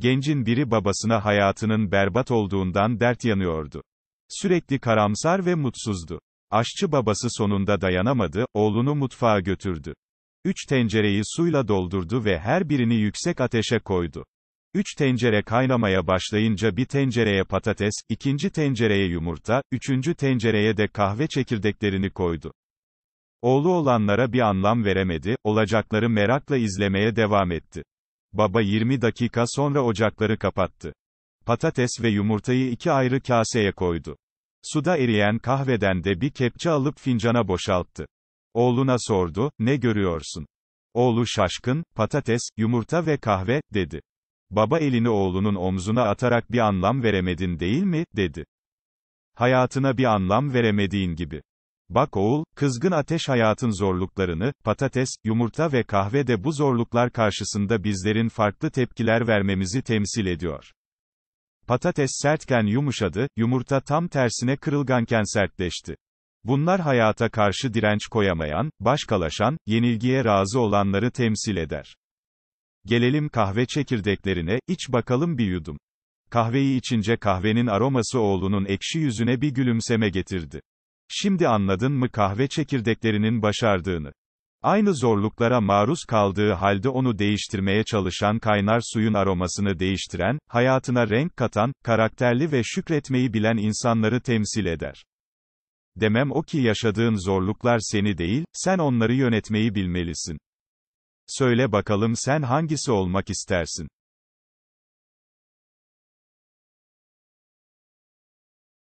Gencin biri babasına hayatının berbat olduğundan dert yanıyordu. Sürekli karamsar ve mutsuzdu. Aşçı babası sonunda dayanamadı, oğlunu mutfağa götürdü. Üç tencereyi suyla doldurdu ve her birini yüksek ateşe koydu. Üç tencere kaynamaya başlayınca bir tencereye patates, ikinci tencereye yumurta, üçüncü tencereye de kahve çekirdeklerini koydu. Oğlu olanlara bir anlam veremedi, olacakları merakla izlemeye devam etti. Baba 20 dakika sonra ocakları kapattı. Patates ve yumurtayı iki ayrı kaseye koydu. Suda eriyen kahveden de bir kepçe alıp fincana boşalttı. Oğluna sordu, ne görüyorsun? Oğlu şaşkın, patates, yumurta ve kahve, dedi. Baba elini oğlunun omzuna atarak bir anlam veremedin değil mi, dedi. Hayatına bir anlam veremediğin gibi. Bak oğul, kızgın ateş hayatın zorluklarını, patates, yumurta ve kahve de bu zorluklar karşısında bizlerin farklı tepkiler vermemizi temsil ediyor. Patates sertken yumuşadı, yumurta tam tersine kırılganken sertleşti. Bunlar hayata karşı direnç koyamayan, başkalaşan, yenilgiye razı olanları temsil eder. Gelelim kahve çekirdeklerine, iç bakalım bir yudum. Kahveyi içince kahvenin aroması oğlunun ekşi yüzüne bir gülümseme getirdi. Şimdi anladın mı kahve çekirdeklerinin başardığını? Aynı zorluklara maruz kaldığı halde onu değiştirmeye çalışan kaynar suyun aromasını değiştiren, hayatına renk katan, karakterli ve şükretmeyi bilen insanları temsil eder. Demem o ki yaşadığın zorluklar seni değil, sen onları yönetmeyi bilmelisin. Söyle bakalım sen hangisi olmak istersin?